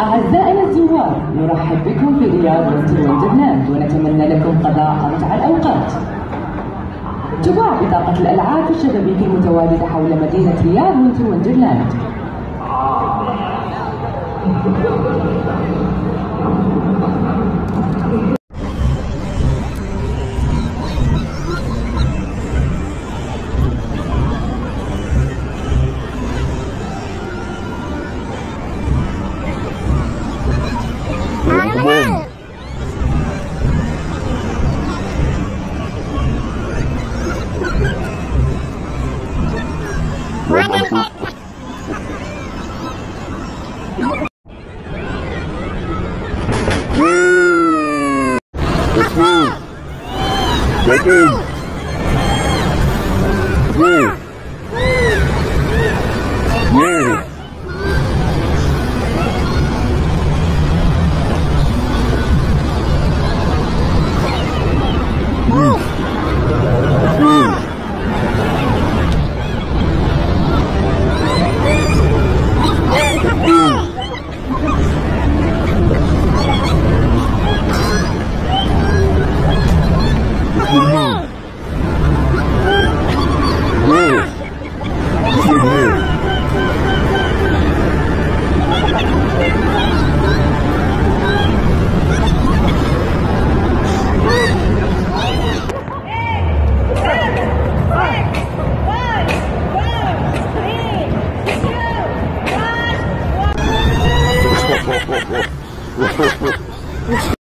أعزائي الزوار نرحب بكم في رياض وسلوى جبنان ونتمنى لكم قضاء أمتع الأوقات تباع بطاقة الألعاب الشبابيك المتواجدة حول مدينة رياض وسلوى وندرلاند. Woo! Let's move! Get in! Woo! whoa, whoa, whoa.